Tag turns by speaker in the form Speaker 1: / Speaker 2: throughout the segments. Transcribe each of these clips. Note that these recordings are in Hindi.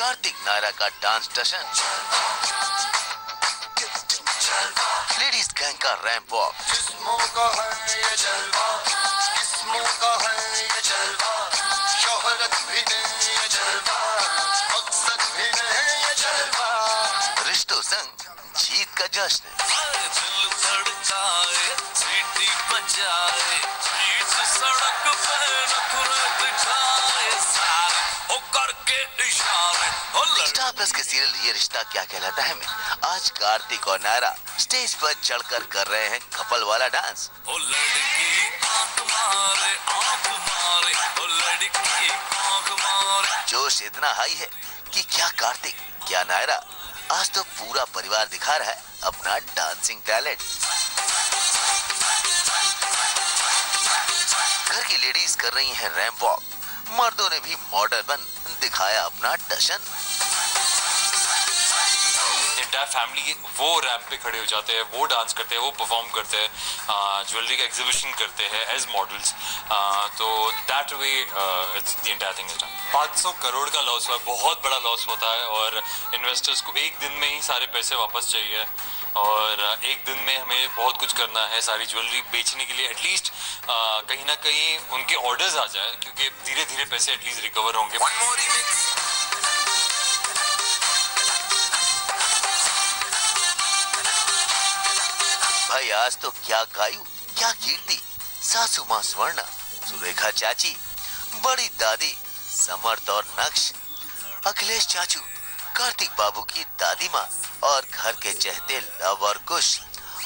Speaker 1: कार्तिक नायरा का डांस टशन लेडीज़ गैंग का रैंप वॉक
Speaker 2: किस्मों का है ये जलवा? किस्मों
Speaker 1: स्टार प्लस के सीरियल ये रिश्ता क्या कहलाता है में आज कार्तिक और नायरा स्टेज पर चढ़कर कर रहे हैं कपल वाला डांस
Speaker 3: हो लड़की आँख मारे आँख मारे। लड़की आँख मारे।
Speaker 1: जोश इतना हाई है कि क्या कार्तिक क्या नायरा आज तो पूरा परिवार दिखा रहा है अपना डांसिंग टैलेंट घर की लेडीज़ कर रही हैं रैंप वॉक मर्दों ने भी मॉडल बन दिखाया अपना टशन
Speaker 4: इंटायर फैमिली वो रैंप पे खड़े हो जाते हैं वो डांस करते हैं वो परफॉर्म करते हैं ज्वेलरी का एग्जीबिशन करते हैं एज मॉडल्स तो that way it's the thing is done 500 crore का लॉस हुआ है बहुत बड़ा लॉस होता है और इन्वेस्टर्स को एक दिन में ही सारे पैसे वापस चाहिए और एक दिन में हमें बहुत कुछ करना है सारी ज्वेलरी बेचने के लिए एटलीस्ट कहीं ना कहीं उनके ऑर्डर्स आ जाए क्योंकि धीरे धीरे पैसे एटलीस्ट रिकवर होंगे।
Speaker 1: भाई, आज तो क्या गायु, क्या कीर्ति सासू माँ स्वर्णा, सुरेखा चाची, बड़ी दादी, समर्थ और नक्श, अखिलेश चाचू, कार्तिक बाबू की दादी माँ और घर के चहते लव और कुश।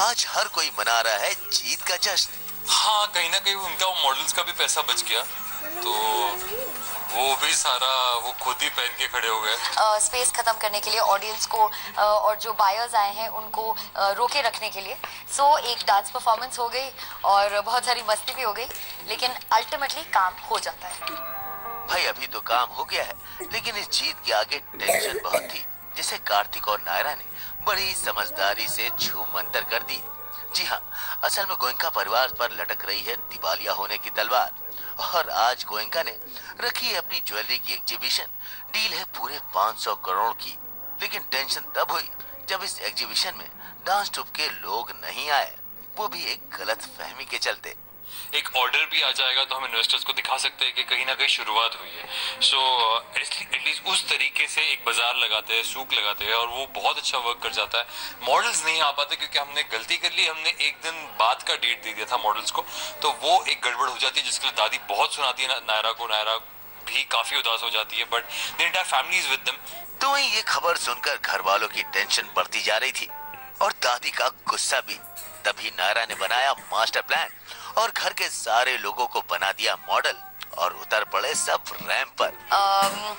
Speaker 1: आज हर कोई मना रहा है जीत का जश्न।
Speaker 4: हाँ कहीं ना कहीं उनका मॉडल्स का भी पैसा बच गया। तो वो भी सारा वो खुद ही पहन के खड़े हो गए।
Speaker 5: स्पेस खत्म करने के लिए ऑडियंस को अ, और जो बायर्स आए हैं उनको अ, रोके रखने के लिए। सो so, एक डांस परफॉर्मेंस हो गई और बहुत सारी मस्ती भी हो गई लेकिन अल्टीमेटली काम हो जाता है।
Speaker 1: भाई अभी तो काम हो गया है लेकिन इस जीत के आगे टेंशन बहुत थी जिसे कार्तिक और नायरा ने बड़ी समझदारी से झूम मंतर कर दी। जी हाँ असल में गोयंका परिवार पर लटक रही है दिवालिया होने की तलवार। और आज गोयंका ने रखी है अपनी ज्वेलरी की एग्जीबिशन डील है पूरे 500 करोड़ की। लेकिन टेंशन तब हुई जब इस एग्जीबिशन में डांस ट्रुप के लोग नहीं आए। वो भी एक गलत फहमी के चलते।
Speaker 4: एक ऑर्डर भी आ जाएगा तो हम इन्वेस्टर्स को दिखा सकते हैं कि कहीं ना कहीं शुरुआत हुई है। सो एटलीस्ट उस तरीके से एक बाज़ार लगाते हैं सूक लगाते हैं और वो बहुत अच्छा वर्क कर जाता है। मॉडल्स नहीं आ पाते क्योंकि हमने गलती कर ली, हमने एक दिन बाद का डेट दे दिया था मॉडल्स को। तो वो एक गड़बड़ हो जाती है, जिसके लिए दादी बहुत सुनाती है, ना- नायरा को, नायरा भी काफ़ी उदास हो जाती है but the entire family is with
Speaker 1: तो वहीं ये खबर सुनकर घर वालों की टेंशन बढ़ती जा रही थी और दादी का गुस्सा भी। तभी नायरा ने बनाया मास्टर प्लान और घर के सारे लोगों को बना दिया मॉडल और उतर पड़े सब रैम पर।
Speaker 5: अम,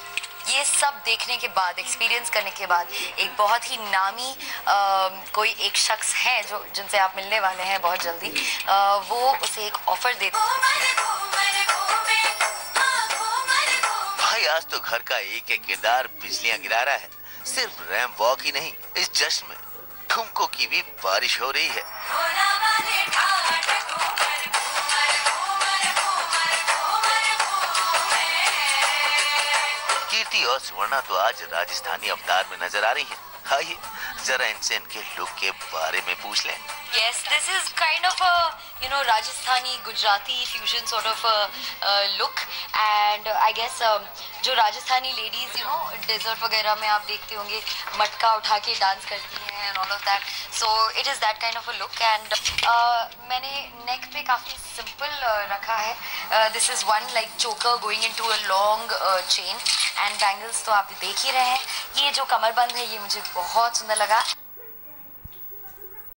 Speaker 5: ये सब देखने के बाद एक्सपीरियंस करने के बाद एक बहुत ही नामी अम, कोई एक शख्स है जो जिनसे आप मिलने वाले हैं बहुत जल्दी अ, वो उसे एक ऑफ़र देते
Speaker 1: भाई आज तो घर का एक एक किरदार बिजलियाँ गिरा रहा है। सिर्फ़ रैम वॉक ही नहीं इस जश्न में ठुमको की भी बारिश हो रही है। कीर्ति और सुवर्णा तो आज राजस्थानी अवतार में नज़र आ रही हैं। आइए जरा इनसे इनके लुक के बारे में पूछ लें।
Speaker 5: Yes, this is kind of a you know Rajasthani Gujarati fusion sort of a uh, look, and uh, I guess um, जो Rajasthani ladies you know desert वगैरह में आप देखते होंगे मटका उठा के डांस करती हैं and all of that so it is that kind of a look and मैंने नेक पे काफ़ी सिंपल रखा है. This is one like choker going into a long chain and bangles तो आप देख ही रहे हैं। ये जो कमरबंद है, ये मुझे बहुत सुंदर लगा।